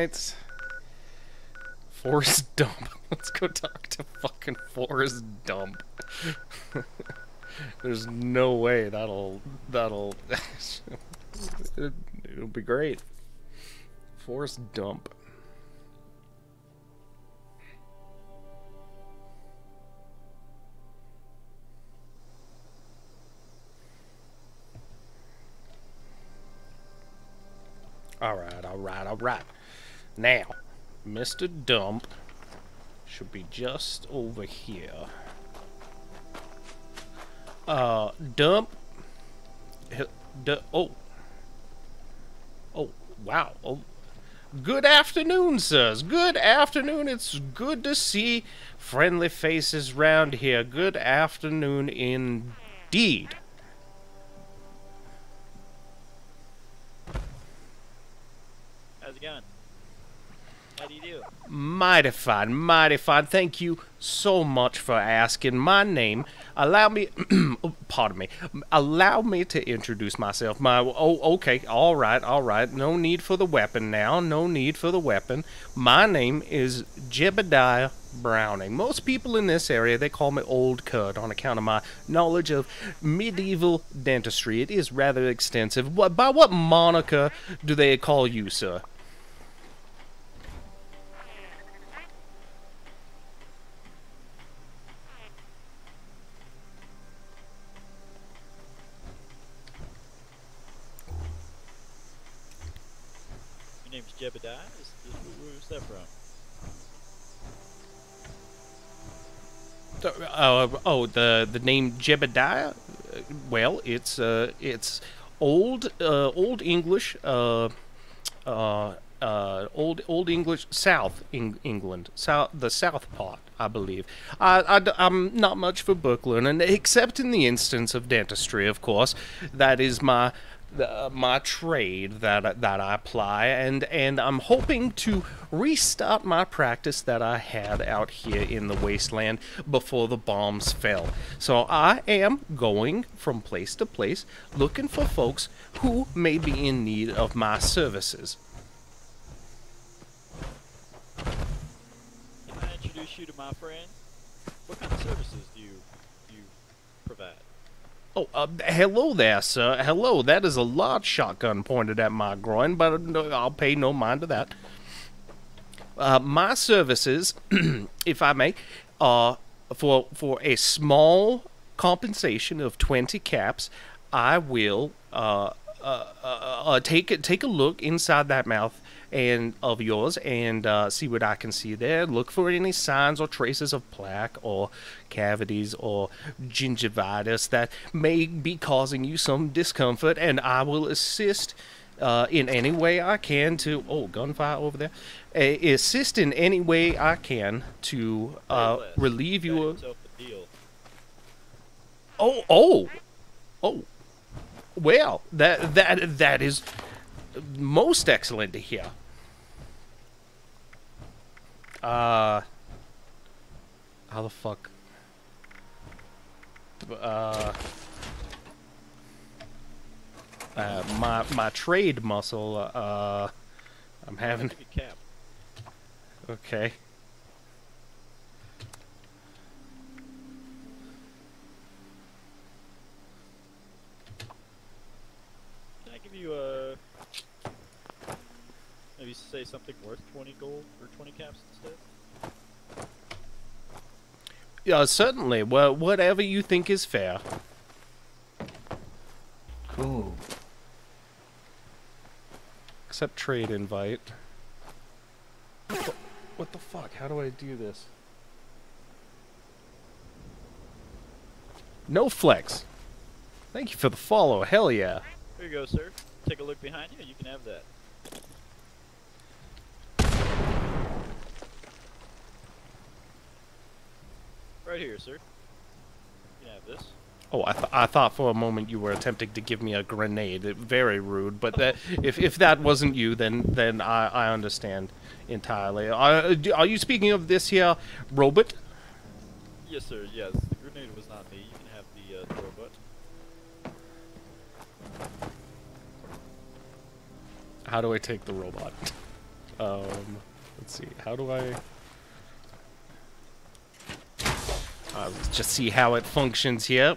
right. Forest Dump. Let's go talk to fucking Forest Dump. There's no way that'll that'll it, it'll be great. Forest Dump. Alright, alright, alright. Now, Mr. Dump should be just over here. Uh, Dump. Oh. Oh, wow. Oh. Good afternoon, sirs. Good afternoon. It's good to see friendly faces round here. Good afternoon indeed. You? Mighty fine, mighty fine. Thank you so much for asking. My name, allow me, oh, pardon me, allow me to introduce myself. My, oh, okay, all right, all right. No need for the weapon now. No need for the weapon. My name is Jebediah Browning. Most people in this area they call me Old Cud on account of my knowledge of medieval dentistry. It is rather extensive. By what moniker do they call you, sir? Name's Jebediah? Is, is, where's that from? Uh, oh, the the name Jebediah. Uh, Well, it's uh, it's old uh, old English. Uh, uh, old old English South Eng- England, South the South part, I believe. I, I am not much for book learning, except in the instance of dentistry, of course. That is my my trade that that I apply, and and I'm hoping to restart my practice that I had out here in the wasteland before the bombs fell. So I am going from place to place, looking for folks who may be in need of my services. Can I introduce you to my friend? What kind of services do you do you provide? Oh, uh, hello there, sir. Hello. That is a large shotgun pointed at my groin, but uh, I'll pay no mind to that. Uh, my services, if I may, are for for a small compensation of twenty caps. I will uh, uh, uh, uh, take take a look inside that mouth and of yours and uh, see what I can see there. Look for any signs or traces of plaque or cavities or gingivitis that may be causing you some discomfort, and I will assist uh, in any way I can to. Oh, gunfire over there. Uh, assist in any way I can to uh, relieve you of. a. Oh, oh, oh. Well, that that that is most excellent to hear. Uh, how the fuck? Uh, uh, my my trade muscle. Uh, I'm having. A cap. Okay. Can I give you a maybe say something worth twenty gold or twenty caps instead? Yeah, certainly. Well, whatever you think is fair. Cool. Accept trade invite. What the, what the fuck? How do I do this? No flex. Thank you for the follow. Hell yeah. Here you go, sir. Take a look behind you, and you can have that. Right here, sir. You can have this. Oh, I, th- I thought for a moment you were attempting to give me a grenade. Very rude. But that if if that wasn't you, then then I, I understand entirely. Are, are you speaking of this here robot? Yes, sir. Yes, the grenade was not me. You can have the uh, the robot. How do I take the robot? Um, let's see. How do I? Uh, let's just see how it functions here.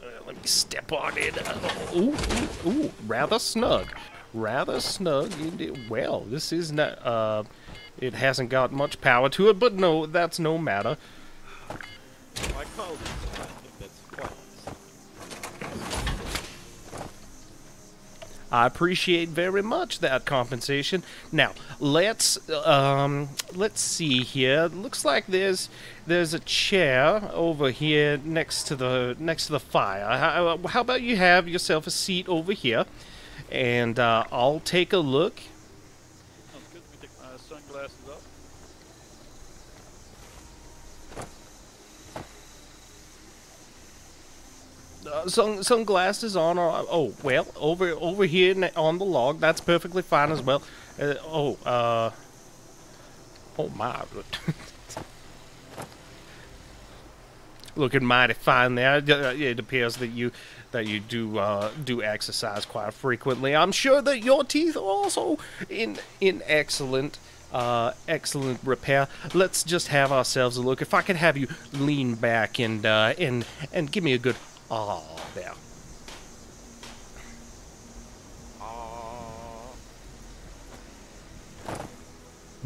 Uh, let me step on it. Uh, ooh, ooh, ooh, rather snug. Rather snug. Well, this is not. Uh, it hasn't got much power to it, but no, that's no matter. My colleagues, I think that's quite I appreciate very much that compensation. Now let's um, let's see here. Looks like there's there's a chair over here next to the next to the fire. How, how about you have yourself a seat over here, and uh, I'll take a look. Sounds good. Take my sunglasses off. Uh, sun, sunglasses on. Or, oh well, over over here on the log. That's perfectly fine as well. Uh, oh uh. Oh my. Looking mighty fine there. Uh, It appears that you that you do uh, do exercise quite frequently. I'm sure that your teeth are also in in excellent uh, excellent repair. Let's just have ourselves a look. If I could have you lean back and uh, and and give me a good ah there.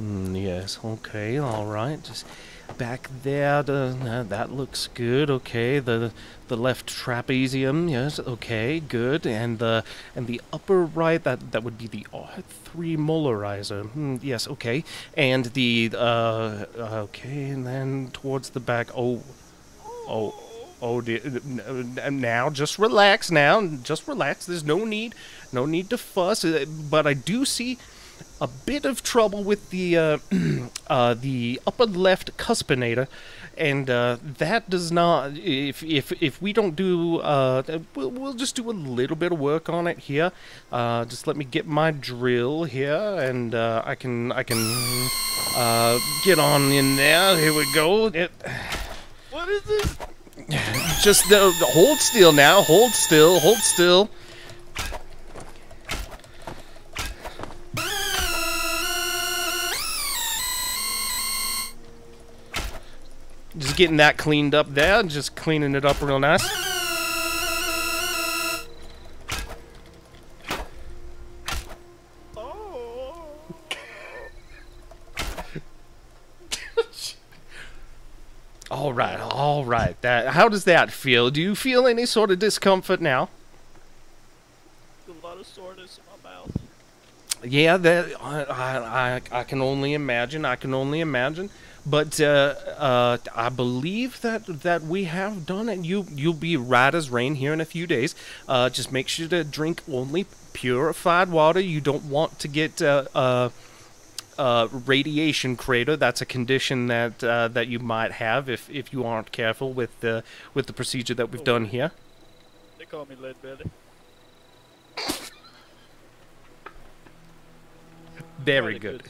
Mm, yes. Okay. All right. Just back there. The, uh, that looks good. Okay. The the left trapezium. Yes. Okay. Good. And the and the upper right. That that would be the R3 molarizer. Hmm, yes. Okay. And the uh. Okay. And then towards the back. Oh. Oh. Oh dear. Now, just relax. Now, just relax. There's no need, no need to fuss. uh, But I do see a bit of trouble with the uh, uh, the upper left cuspinator, and uh, that does not. If if if we don't do, uh, we'll we'll just do a little bit of work on it here. Uh, just let me get my drill here, and I can I can get on in there. Here we go. It, what is this? Just the, the hold still now. Hold still. Hold still. Just getting that cleaned up there, just cleaning it up real nice. Right, all right. That how does that feel? Do you feel any sort of discomfort now? A lot of soreness in my mouth. Yeah, that I, I, I, can only imagine. I can only imagine. But uh, uh, I believe that that we have done it. You you'll be right as rain here in a few days. Uh, just make sure to drink only purified water. You don't want to get uh, uh, uh, radiation crater. That's a condition that uh, that you might have if, if you aren't careful with the with the procedure that we've done here. They call me Lead Belly. Very Kinda good.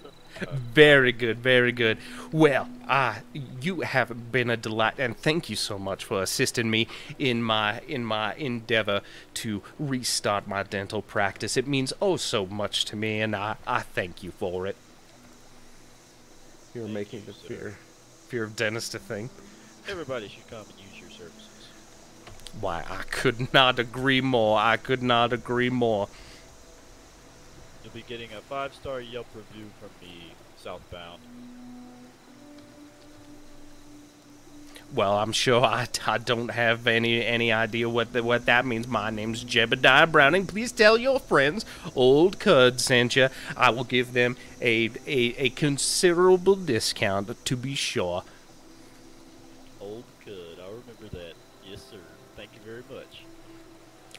Very good, very good. Well, ah, you have been a delight, and thank you so much for assisting me in my in my endeavor to restart my dental practice. It means oh so much to me, and I, I thank you for it. You're Thank making you, the sir. fear fear of dentist a thing. Everybody should come and use your services. Why, I could not agree more. I could not agree more. You'll be getting a five-star Yelp review from me, southbound. Well, I'm sure I, I don't have any any idea what the, what that means. My name's Jebediah Browning. Please tell your friends Old Cud sent you. I will give them a, a, a considerable discount, to be sure. Old Cud, I'll remember that. Yes, sir. Thank you very much.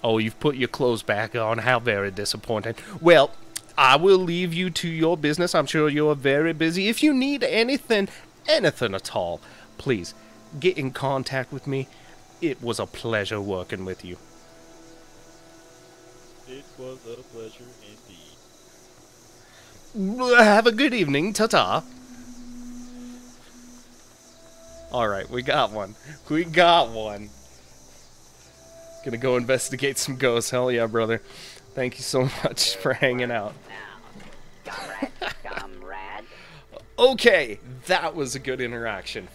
Oh, you've put your clothes back on. How very disappointing. Well, I will leave you to your business. I'm sure you're very busy. If you need anything, anything at all, please get in contact with me. It was a pleasure working with you. It was a pleasure indeed. Have a good evening. Ta ta. All right, we got one. We got one. Gonna go investigate some ghosts. Hell yeah, brother. Thank you so much for hanging out. Comrade, comrade. Okay, that was a good interaction.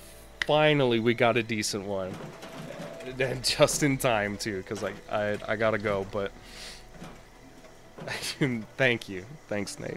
Finally, we got a decent one. And just in time, too, because I, I, I gotta go, but... Thank you. Thanks, Nate.